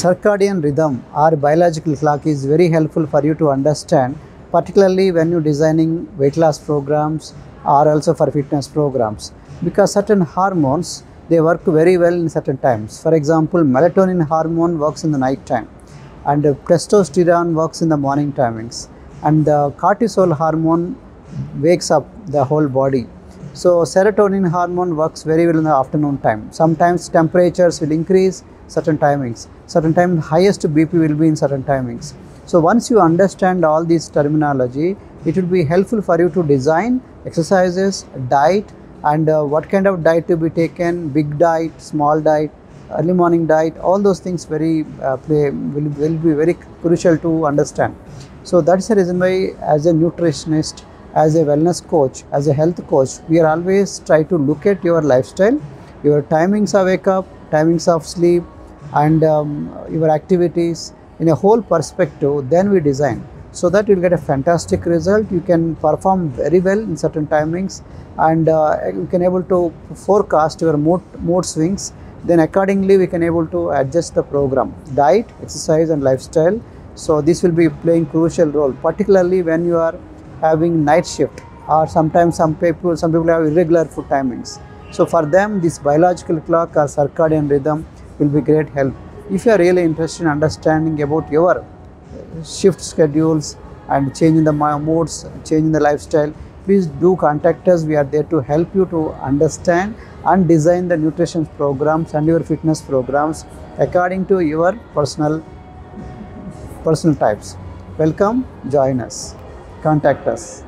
circadian rhythm or biological clock is very helpful for you to understand particularly when you're designing weight loss programs or also for fitness programs because certain hormones they work very well in certain times. For example melatonin hormone works in the night time and testosterone works in the morning timings and the cortisol hormone wakes up the whole body. So serotonin hormone works very well in the afternoon time. Sometimes temperatures will increase certain timings. Certain time highest bp will be in certain timings. So once you understand all these terminology it will be helpful for you to design exercises diet and uh, what kind of diet to be taken big diet small diet early morning diet all those things very uh, play will, will be very crucial to understand. So that's the reason why as a nutritionist as a wellness coach as a health coach we are always try to look at your lifestyle your timings of wake up timings of sleep and um, your activities in a whole perspective then we design. So that you'll get a fantastic result. You can perform very well in certain timings and uh, you can able to forecast your mood mood swings. Then accordingly we can able to adjust the program. Diet exercise and lifestyle. So this will be playing crucial role particularly when you are having night shift or sometimes some people some people have irregular food timings. So for them this biological clock or circadian rhythm will be great help. If you are really interested in understanding about your shift schedules and changing the mo- moods changing the lifestyle please do contact us. We are there to help you to understand and design the nutrition programs and your fitness programs according to your personal personal types. Welcome. Join us. Contact us